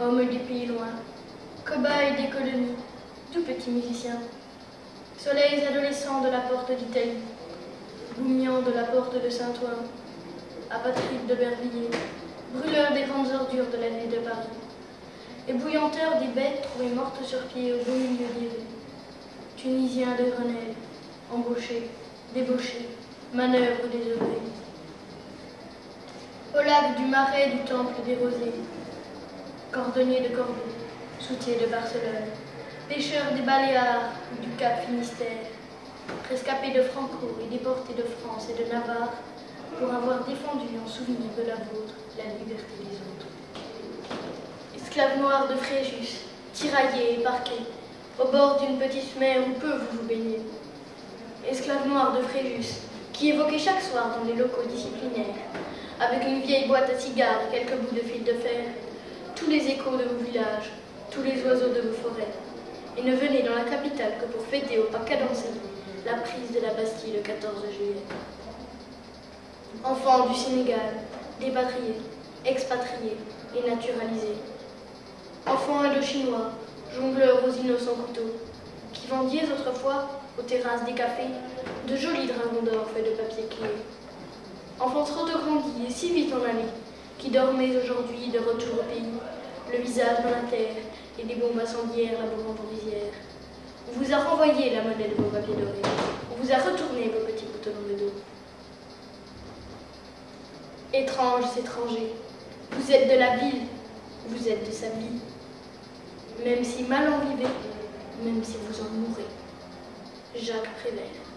Homme des pays loin, cobaye des colonies, tout petit musicien. Soleils adolescents de la porte d'Italie, Bougnan de la porte de Saint-Ouen, apatride de Bervilliers, brûleur des grandes ordures de la ville de Paris, ébouillanteur des bêtes trouvées mortes sur pied au beau milieu des rues, tunisien de Grenelle, embauché, débauché, manœuvre des. Au du Marais du Temple des Rosiers, cordonnier de Cordoue, soutier de Barcelone, pêcheur des Baléares du Cap Finistère, rescapé de Franco et déporté de France et de Navarre pour avoir défendu en souvenir de la vôtre la liberté des autres. Esclave noir de Fréjus, tiraillé et parqué, au bord d'une petite mer où peu vous vous baignez. Esclave noir de Fréjus, qui évoquait chaque soir dans les locaux disciplinaires, avec une vieille boîte à cigares et quelques bouts de fil de fer, tous les échos de vos villages, tous les oiseaux de vos forêts, et ne venez dans la capitale que pour fêter au pas cadencé la prise de la Bastille le 14 juillet. Enfants du Sénégal, dépatriés, expatriés et naturalisés. Enfants indochinois, jongleurs aux innocents couteaux, qui vendiez autrefois, aux terrasses des cafés, de jolis dragons d'or faits de papier clé. Enfants trop grandis et si vite en allés, qui dormez aujourd'hui de retour au pays, le visage dans la terre et des bombes incendiaires labourant vos rizières. On vous a renvoyé la monnaie de vos papiers dorés. On vous a retourné vos petits boutons de dos. Étranges étrangers, vous êtes de la ville, vous êtes de sa vie. Même si mal en vivez, même si vous en mourrez. Jacques Prévert.